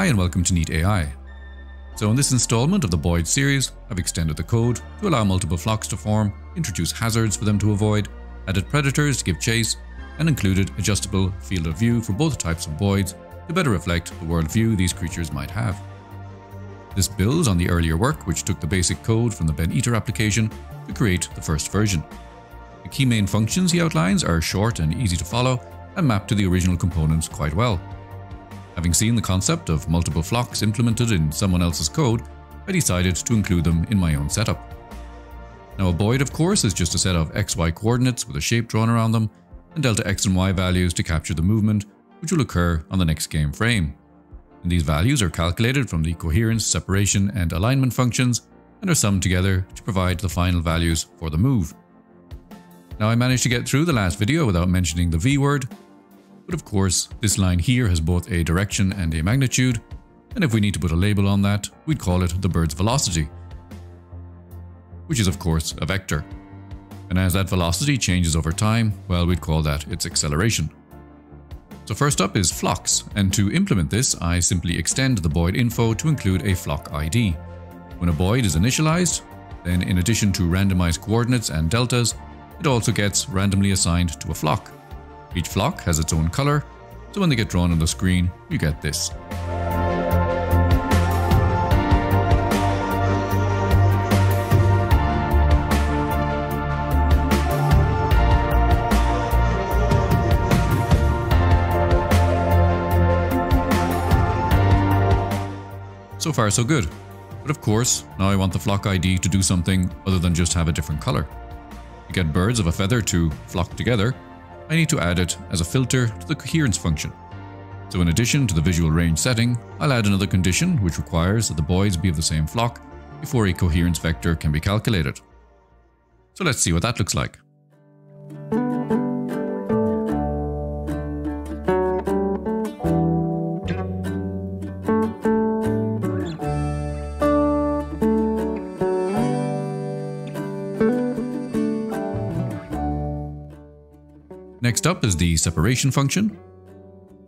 Hi and welcome to Neat AI. So in this installment of the Boid series, I've extended the code to allow multiple flocks to form, introduce hazards for them to avoid, added predators to give chase, and included adjustable field of view for both types of Boids to better reflect the world view these creatures might have. This builds on the earlier work which took the basic code from the Ben Eater application to create the first version. The key main functions he outlines are short and easy to follow and map to the original components quite well. Having seen the concept of multiple flocks implemented in someone else's code, I decided to include them in my own setup. Now a Boid of course is just a set of xy coordinates with a shape drawn around them, and delta x and y values to capture the movement which will occur on the next game frame. And these values are calculated from the coherence, separation and alignment functions and are summed together to provide the final values for the move. Now I managed to get through the last video without mentioning the V word, but of course this line here has both a direction and a magnitude, and if we need to put a label on that, we'd call it the bird's velocity, which is of course a vector. And as that velocity changes over time, well we'd call that its acceleration. So first up is flocks, and to implement this I simply extend the Boid info to include a flock ID. When a Boid is initialized, then in addition to randomized coordinates and deltas, it also gets randomly assigned to a flock. Each flock has its own color, so when they get drawn on the screen, you get this. So far so good. But of course, now I want the flock ID to do something other than just have a different color. To get birds of a feather to flock together, I need to add it as a filter to the coherence function. So in addition to the visual range setting, I'll add another condition which requires that the Boids be of the same flock before a coherence vector can be calculated. So let's see what that looks like. Up is the separation function.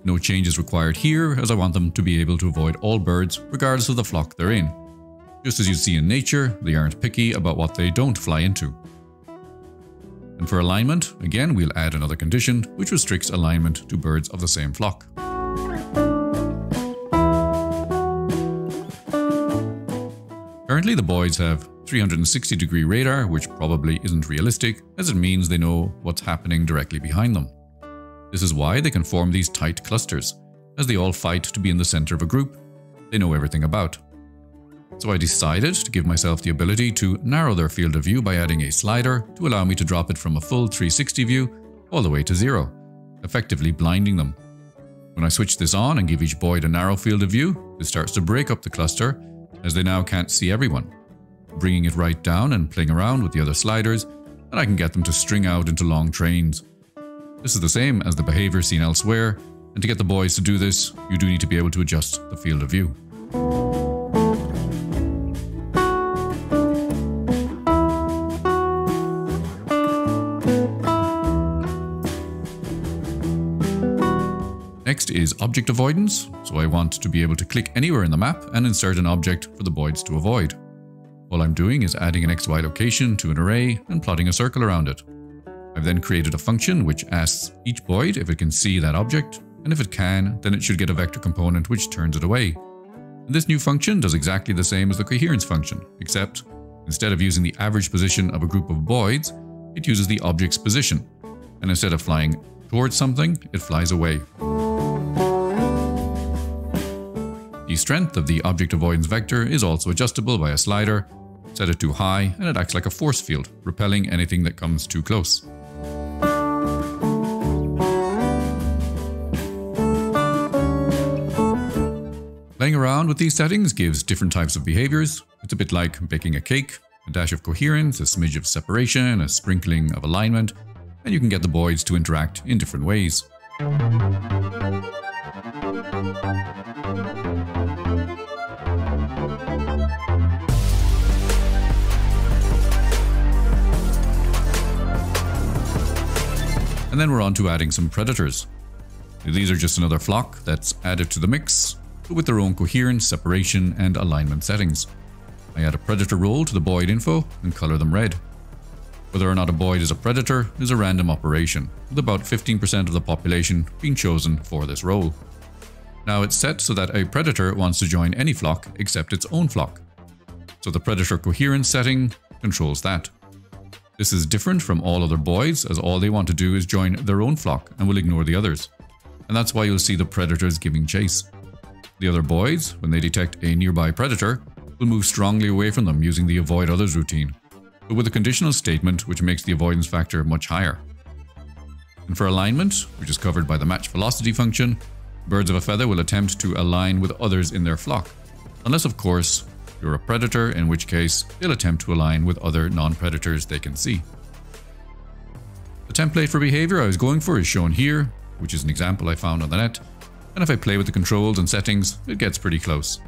No change is required here as I want them to be able to avoid all birds regardless of the flock they're in. Just as you see in nature, they aren't picky about what they don't fly into. And for alignment, again we'll add another condition which restricts alignment to birds of the same flock. Currently the boids have 360 degree radar, which probably isn't realistic, as it means they know what's happening directly behind them. This is why they can form these tight clusters, as they all fight to be in the center of a group they know everything about. So I decided to give myself the ability to narrow their field of view by adding a slider to allow me to drop it from a full 360 view all the way to zero, effectively blinding them. When I switch this on and give each boid a narrow field of view, this starts to break up the cluster as they now can't see everyone bringing it right down and playing around with the other sliders, and I can get them to string out into long trains. This is the same as the behavior seen elsewhere, and to get the boids to do this, you do need to be able to adjust the field of view. Next is object avoidance, so I want to be able to click anywhere in the map and insert an object for the boids to avoid. All I'm doing is adding an XY location to an array and plotting a circle around it. I've then created a function which asks each Boid if it can see that object, and if it can, then it should get a vector component which turns it away. And this new function does exactly the same as the coherence function, except instead of using the average position of a group of Boids, it uses the object's position, and instead of flying towards something, it flies away. The strength of the object avoidance vector is also adjustable by a slider, Set it too high and it acts like a force field, repelling anything that comes too close. Playing around with these settings gives different types of behaviors. It's a bit like baking a cake, a dash of coherence, a smidge of separation, a sprinkling of alignment, and you can get the Boids to interact in different ways. And then we're on to adding some predators. These are just another flock that's added to the mix. but with their own coherence, separation, and alignment settings. I add a predator role to the Boid info and colour them red. Whether or not a Boid is a predator is a random operation, with about 15% of the population being chosen for this role. Now it's set so that a predator wants to join any flock except its own flock. So the predator coherence setting controls that. This is different from all other boids as all they want to do is join their own flock and will ignore the others. And that's why you'll see the predators giving chase. The other boids, when they detect a nearby predator, will move strongly away from them using the avoid others routine, but with a conditional statement which makes the avoidance factor much higher. And for alignment, which is covered by the match velocity function, birds of a feather will attempt to align with others in their flock, unless of course you're a predator, in which case they'll attempt to align with other non-predators they can see. The template for behavior I was going for is shown here, which is an example I found on the net, and if I play with the controls and settings, it gets pretty close.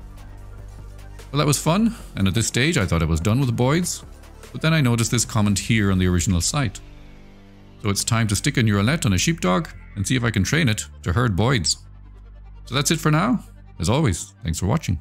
Well, that was fun, and at this stage I thought I was done with the Boids, but then I noticed this comment here on the original site. So it's time to stick a neural net on a sheepdog and see if I can train it to herd Boids. So that's it for now. As always, thanks for watching.